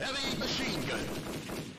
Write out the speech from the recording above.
Heavy machine gun.